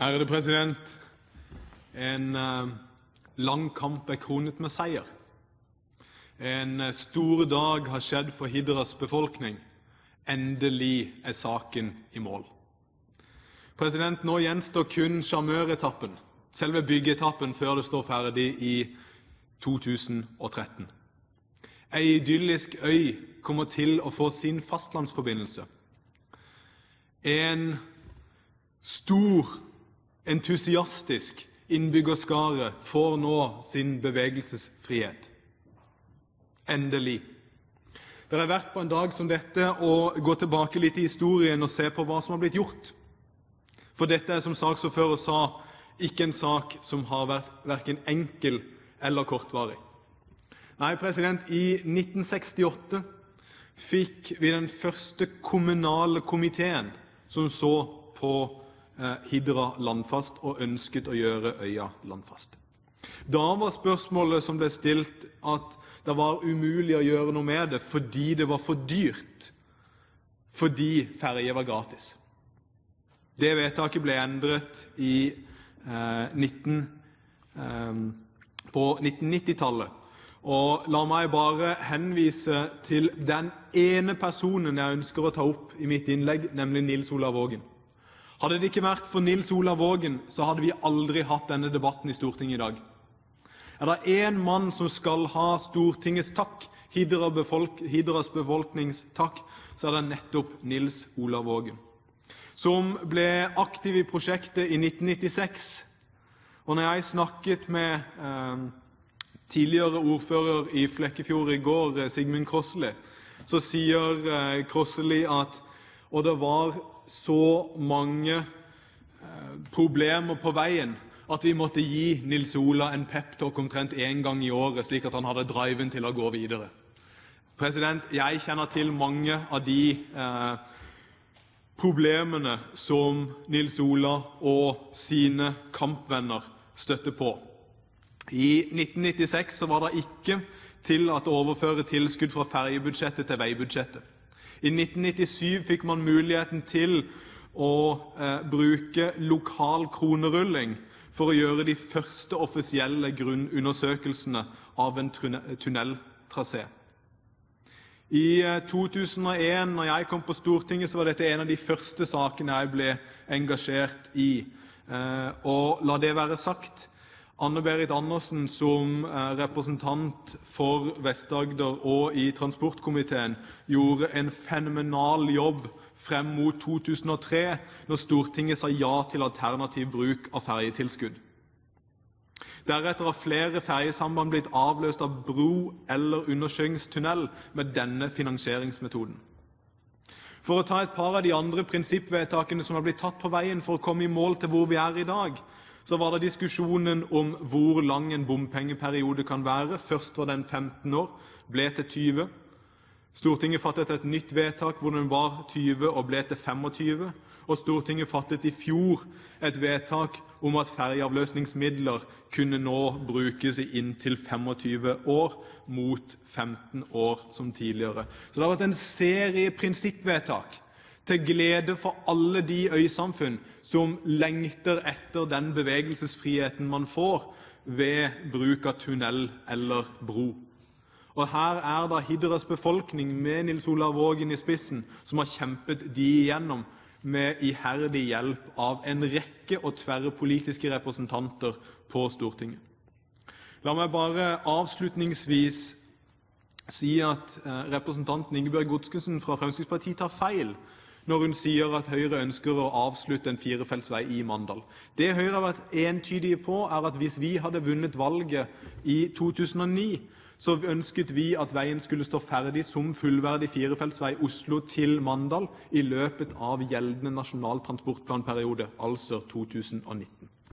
Ærede president. En eh, lang kamp er kronet med seier. En eh, stor dag har skjedd for Hidras befolkning. Endelig er saken i mål. President, Nå gjenstår kun sjarmøretappen, selve byggeetappen, før det står ferdig i 2013. Ei idyllisk øy kommer til å få sin fastlandsforbindelse. En stor, entusiastisk innbyggerskare får nå sin bevegelsesfrihet. Endelig. Det er verdt på en dag som dette å gå tilbake litt i historien og se på hva som har blitt gjort. For dette er, som saksordfører sa, ikke en sak som har vært verken enkel eller kortvarig. Nei, president, i 1968 fikk vi den første kommunale komiteen som så på Hidra landfast og ønsket å gjøre øya landfast. Da var spørsmålet som ble stilt, at det var umulig å gjøre noe med det fordi det var for dyrt, fordi ferje var gratis. Det vedtaket ble endret i, eh, 19, eh, på 1990-tallet. Og la meg bare henvise til den ene personen jeg ønsker å ta opp i mitt innlegg, nemlig Nils Olav Vågen. Hadde det ikke vært for Nils Olav Vågen, så hadde vi aldri hatt denne debatten i Stortinget i dag. Er det én mann som skal ha Stortingets takk, Hidra befolk, Hidras befolknings takk, så er det nettopp Nils Olav Vågen. Som ble aktiv i prosjektet i 1996. Og når jeg snakket med eh, tidligere ordfører i Flekkefjord i går, eh, Sigmund Krosseli, så sier eh, Krosseli at og det var så mange eh, problemer på veien at vi måtte gi Nils Ola en peptalk omtrent én gang i året, slik at han hadde driven til å gå videre. President, Jeg kjenner til mange av de eh, problemene som Nils Ola og sine kampvenner støtte på. I 1996 var det ikke tillatt å overføre tilskudd fra ferjebudsjettet til veibudsjettet. I 1997 fikk man muligheten til å eh, bruke lokal kronerulling for å gjøre de første offisielle grunnundersøkelsene av en tunneltrasé. I 2001, når jeg kom på Stortinget, var dette en av de første sakene jeg ble engasjert i. Og la det være sagt, Anne Berit Andersen som representant for Vest-Agder og i transportkomiteen gjorde en fenomenal jobb frem mot 2003, når Stortinget sa ja til alternativ bruk av ferjetilskudd. Deretter har flere ferjesamband blitt avløst av bro eller undersjøingstunnel med denne finansieringsmetoden. For å ta et par av de andre prinsippvedtakene som har blitt tatt på veien for å komme i mål til hvor vi er i dag, så var det diskusjonen om hvor lang en bompengeperiode kan være. Først var den 15 år, ble til 20. Stortinget fattet et nytt vedtak hvor den var 20 og ble til 25. Og Stortinget fattet i fjor et vedtak om at ferjeavløsningsmidler kunne nå brukes i inntil 25 år, mot 15 år som tidligere. Så det har vært en serie prinsippvedtak til glede for alle de øysamfunn som lengter etter den bevegelsesfriheten man får ved bruk av tunnel eller bro. Og her er det Hidras befolkning, med Nils Olav Vågen i spissen, som har kjempet de igjennom med iherdig hjelp av en rekke og tverrpolitiske representanter på Stortinget. La meg bare avslutningsvis si at eh, representanten Ingebjørg Godskesen fra Fremskrittspartiet tar feil når hun sier at Høyre ønsker å avslutte en firefeltsvei i Mandal. Det Høyre har vært entydige på, er at hvis vi hadde vunnet valget i 2009, så ønsket vi at veien skulle stå ferdig som fullverdig firefeltsvei Oslo til Mandal i løpet av gjeldende Nasjonal transportplanperiode, altså 2019.